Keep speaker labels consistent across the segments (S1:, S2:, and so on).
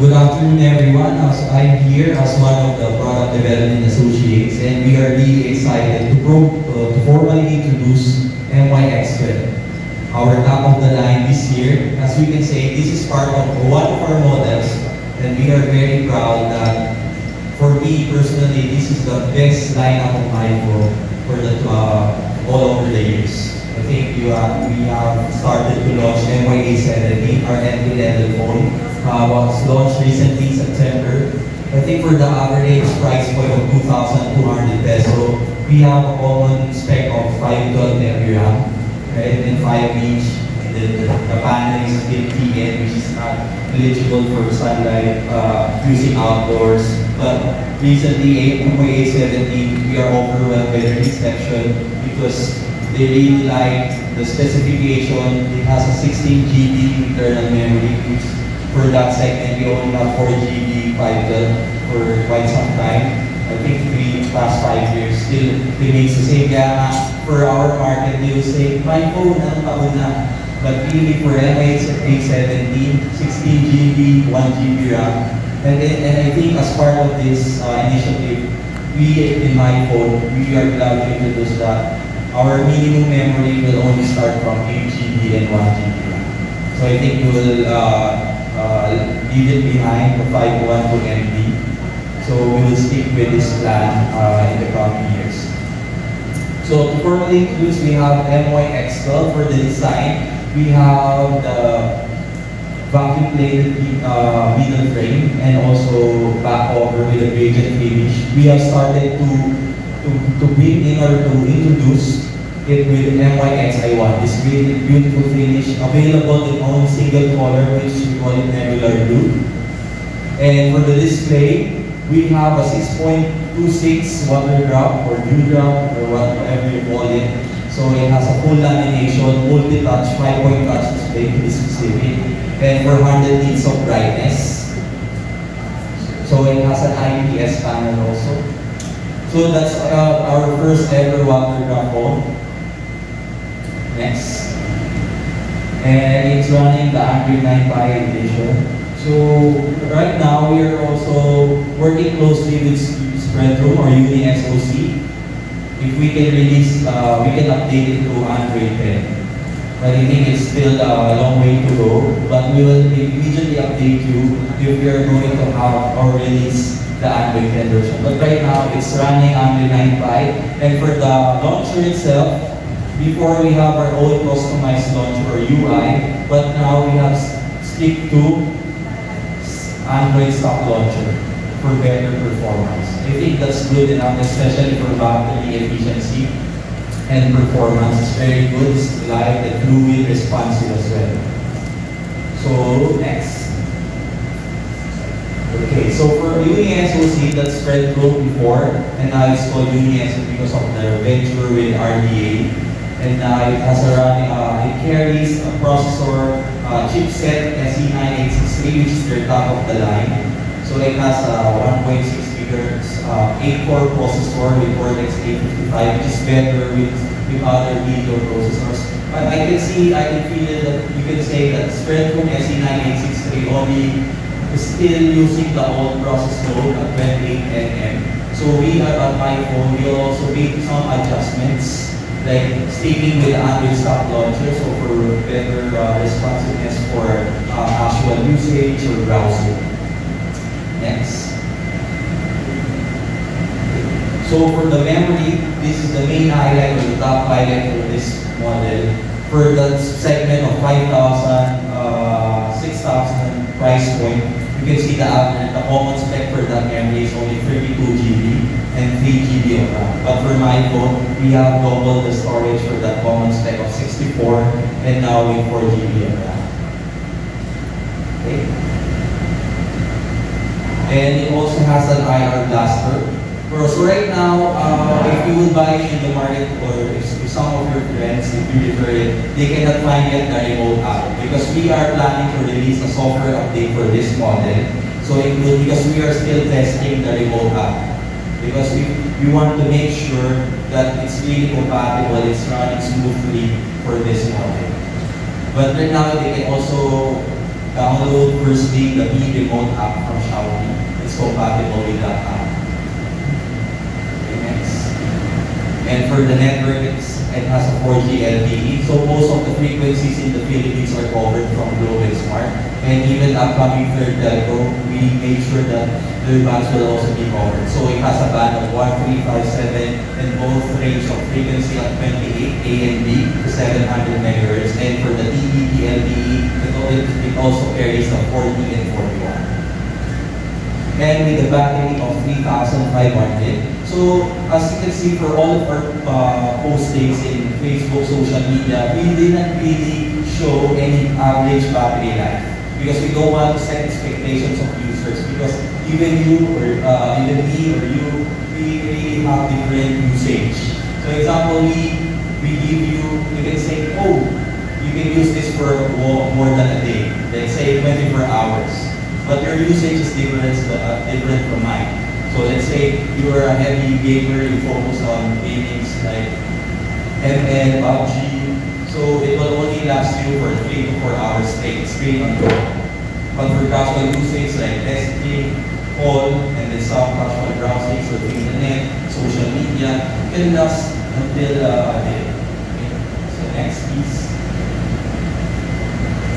S1: good afternoon everyone. As I'm here as one of the product development associates and we are really excited to, pro, uh, to formally introduce MYX12, our top of the line this year. As we can say, this is part of one of our models and we are very proud that for me personally, this is the best lineup of MyPhone for the uh, all over the years. I think you are, we have started to launch MYA17, our entry-level phone. Uh, was launched recently September. I think for the average price point of 2,200 peso, we have a common spec of 512 MB RAM, right, and 5 inch. And then the, the panel is still TN, which is not eligible for sunlight uh, using outdoors. But recently, MYA17, we are overwhelmed by the reception because they really like the specification. It has a 16 GB internal memory, which for that segment, we only have 4 GB 512 for quite some time. I think three past five years still remains the same. Kaya for our market, they will say, my phone? But really for MA17, 16 GB, 1 GB RAM. And, and I think as part of this uh, initiative, we in MyPhone, we are glad to introduce that our minimum memory will only start from 8 GB and 1 GB. So I think we will uh, uh, leave it behind the 512 MB. So we will stick with this plan uh, in the coming years. So to formally introduce, we have MYX12 for the design. We have the vacuum plated uh, middle frame and also back over with a gradient finish. We have started to to, to build in or to introduce it with MYX I1. This beautiful finish available in only single color which we call it nebular blue. And for the display, we have a 6.26 water drop or dew drop or whatever you call it. So it has a full lamination, multi-touch, 5-point touch display to be specific, and 400 nits of brightness. So it has an IPS panel also. So that's our first ever water phone. Next. And it's running the Android 9 Pie edition. So right now we are also working closely with Spreadtrum or UniSoC. If we can release, uh, we can update it to Android 10. But I think it's still uh, a long way to go. But we will immediately update you if we are going to have or release the Android 10 version. But right now it's running Android 9 Pie. And for the launcher itself, before we have our own customized launcher or UI, but now we have stick to Android stock launcher for better performance. I think that's good enough, especially for battery efficiency and performance. It's very good, it's light and fluid, responsive as well. So, next. Okay, so for UniSoC, that's Spreadtrum before, and now it's called UniSoC because of the venture with RDA. And uh, it has a running, uh, it carries a processor uh, chipset SC9863, which is their top of the line. So it has a 1.6 gigahertz uh, 8-core processor with Cortex A55, which is better with, with other video processors. But I can see, I can feel that you can say that Spreadtrum SC9863 only still using the old process node at 28 nm. So we at my phone, we also made some adjustments like sticking with Android stock launcher, so for better uh, responsiveness for uh, actual usage or browsing. Next. So for the memory, this is the main highlight or the top highlight of this model. For the segment of 5,000, uh, 6,000 price point, you can see the average, the common spec for that memory is only 32 GB and 3 GB of RAM. But for MyPhone, we have double the storage for that common spec of 64 and now with 4 GB of RAM. Okay. And it also has an IR blaster. So right now, uh, if you will buy it in the market or if, if some of your friends, if you refer it, they cannot find yet the remote app because we are planning to release a software update for this model. So it will, because we are still testing the remote app because we, we want to make sure that it's really compatible, it's running smoothly for this model. But right now, they can also download firstly the Mi Remote app from Xiaomi. It's compatible with that app. Okay, next. And for the network, it has a 4G LTE. So most of the frequencies in the Philippines are covered from Globe and Smart. And even upcoming third telco, we made sure that the bands will also be covered. So it has a band of 1357 and both range of frequency at 28 A and B to 700 megahertz. And for the TDD LTE, it, al- it also carries the 40 and 41 and with a battery of 3,500. So as you can see for all of our uh, postings in Facebook, social media, we didn't really show any average battery life because we don't want to set expectations of users because even you or uh, even me or you, we really have different usage. So example, we, we give you, you can say, oh, you can use this for more than a day, let's say 24 hours but your usage is different, uh, different from mine. So let's say you are a heavy gamer, you focus on gamings like ML, PUBG, so it will only last you for 3 to 4 hours straight, straight on your But for casual usage like testing, call, and then some casual browsing, so the internet, social media, can last until uh, day. Okay. So next please.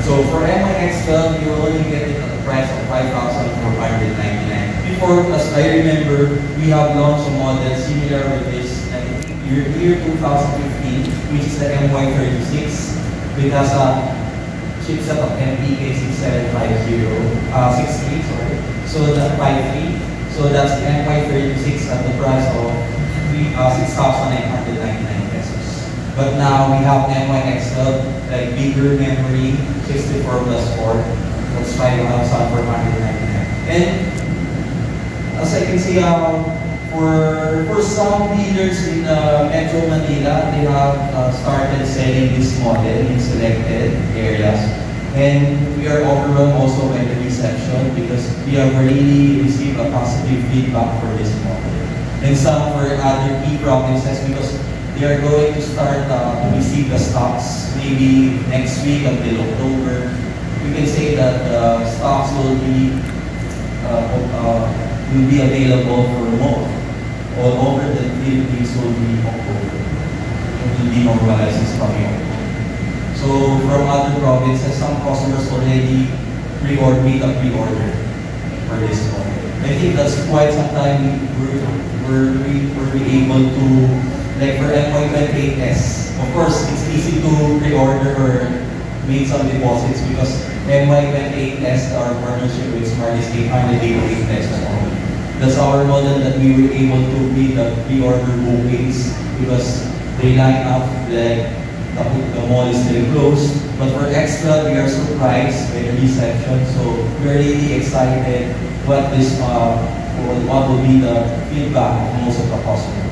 S1: So for MYX12, you will only get the price of 5,499. Before, as I remember, we have launched a model similar with this I think year, year 2015, which is the MY36 with has a chipset of MTK6750, uh, 63, sorry. So the 53. So that's the MY36 at the price of uh, 6,999 pesos. But now we have MYXL, like bigger memory, 64 plus 4, that's 5,499. And as I can see, um, for, for some dealers in uh, Metro Manila, they have uh, started selling this model in selected areas. And we are overwhelmed also by the reception because we have really received a positive feedback for this model. And some for other key provinces because they are going to start uh, to receive the stocks maybe next week until October. We can say that the stocks will be uh, uh, will be available for more. All over the Philippines will be October. It will be normalized this coming October. So from other provinces, some customers already pre-order, made a pre-order for this model. I think that's quite some time we're, we're, we were able to like for MY28S, of course, it's easy to pre-order or make some deposits because MY28S, our partnership with Smart is 888 pesos only. That's our model that we were able to meet the pre-order bookings because they line up like the, the mall is still closed. But for extra, we are surprised by the reception. So we're really excited what this uh, what will be the feedback of most of the customers.